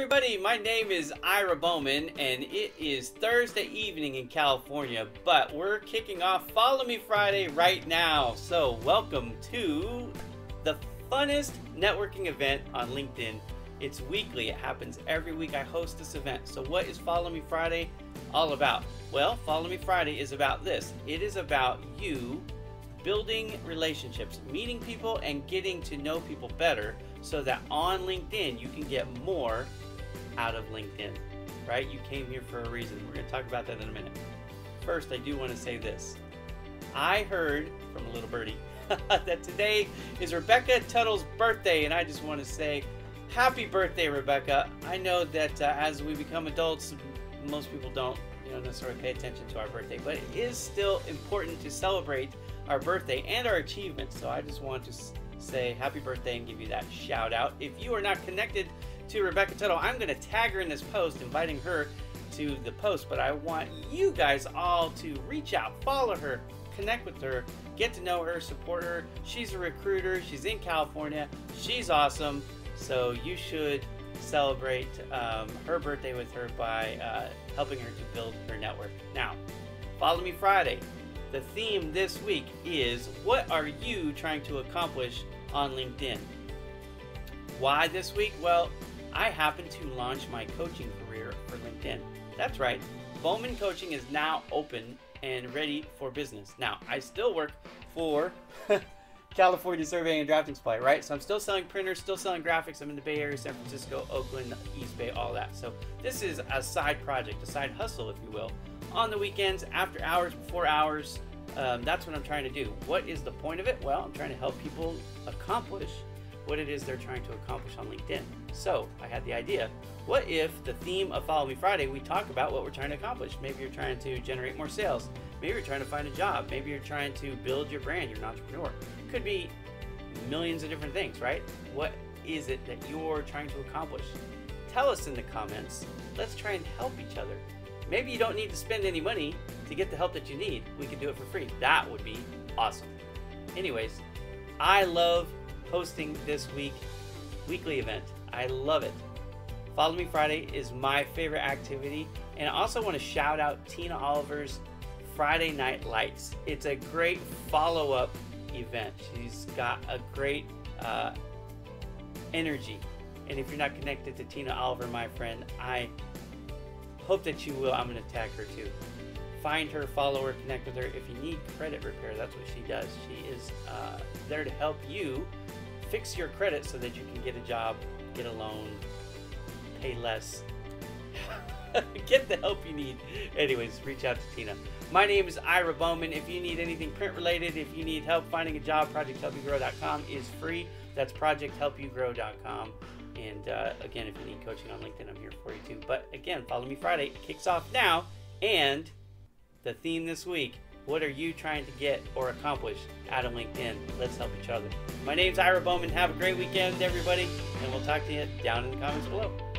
everybody, my name is Ira Bowman, and it is Thursday evening in California, but we're kicking off Follow Me Friday right now. So, welcome to the funnest networking event on LinkedIn. It's weekly, it happens every week. I host this event. So, what is Follow Me Friday all about? Well, Follow Me Friday is about this it is about you building relationships, meeting people, and getting to know people better so that on LinkedIn you can get more out of LinkedIn, right? You came here for a reason. We're going to talk about that in a minute. First, I do want to say this. I heard from a little birdie that today is Rebecca Tuttle's birthday, and I just want to say happy birthday, Rebecca. I know that uh, as we become adults, most people don't you know, necessarily pay attention to our birthday, but it is still important to celebrate our birthday and our achievements. So I just want to say happy birthday and give you that shout out. If you are not connected to Rebecca Tuttle, I'm going to tag her in this post, inviting her to the post. But I want you guys all to reach out, follow her, connect with her, get to know her, support her. She's a recruiter, she's in California, she's awesome. So you should celebrate um, her birthday with her by uh, helping her to build her network. Now, follow me Friday. The theme this week is what are you trying to accomplish on LinkedIn? Why this week? Well, I happen to launch my coaching career for LinkedIn. That's right, Bowman Coaching is now open and ready for business. Now, I still work for California Surveying and Drafting Supply, right? So I'm still selling printers, still selling graphics. I'm in the Bay Area, San Francisco, Oakland, East Bay, all that. So this is a side project, a side hustle, if you will on the weekends, after hours, before hours. Um, that's what I'm trying to do. What is the point of it? Well, I'm trying to help people accomplish what it is they're trying to accomplish on LinkedIn. So I had the idea what if the theme of Follow Me Friday, we talk about what we're trying to accomplish? Maybe you're trying to generate more sales. Maybe you're trying to find a job. Maybe you're trying to build your brand. You're an entrepreneur. Could be millions of different things, right? What is it that you're trying to accomplish? Tell us in the comments. Let's try and help each other. Maybe you don't need to spend any money to get the help that you need. We could do it for free. That would be awesome. Anyways, I love hosting this week weekly event. I love it. Follow Me Friday is my favorite activity. And I also want to shout out Tina Oliver's Friday Night Lights. It's a great follow up event. She's got a great uh, energy. And if you're not connected to Tina Oliver, my friend, I hope that you will. I'm going to tag her too. Find her, follow her, connect with her. If you need credit repair, that's what she does. She is uh, there to help you fix your credit so that you can get a job, get a loan, pay less, get the help you need. Anyways, reach out to Tina. My name is Ira Bowman. If you need anything print related, if you need help finding a job, projecthelpyougrow.com is free. That's projecthelpyougrow.com. And uh, again, if you need coaching on LinkedIn, I'm here for you too. But again, follow me Friday. Kicks off now. And the theme this week what are you trying to get or accomplish out of LinkedIn? Let's help each other. My name's Ira Bowman. Have a great weekend, everybody. And we'll talk to you down in the comments below.